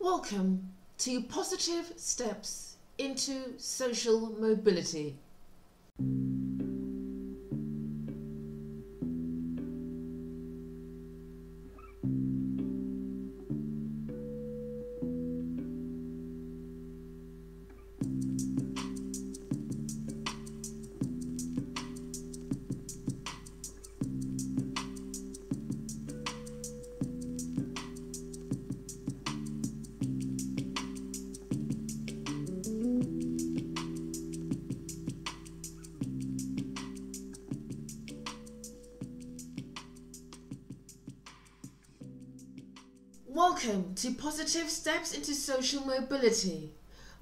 Welcome to Positive Steps into Social Mobility. Welcome to Positive Steps into Social Mobility.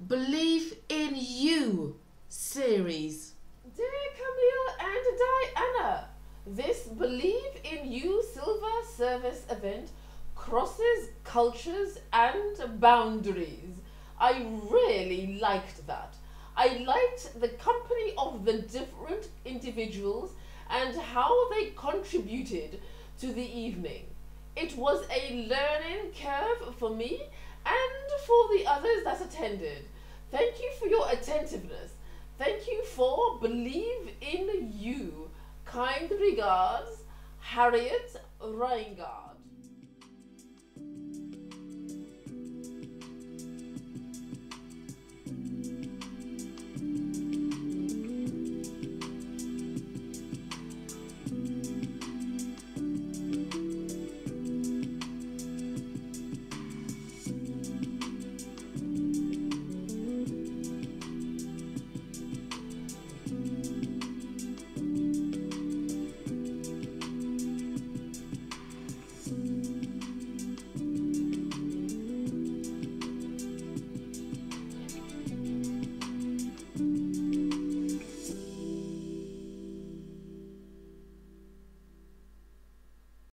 Believe in You series. Dear Camille and Diana, this Believe in You Silver Service event crosses cultures and boundaries. I really liked that. I liked the company of the different individuals and how they contributed to the evening. It was a learning curve for me and for the others that attended. Thank you for your attentiveness. Thank you for believe in you. Kind regards, Harriet Reingard.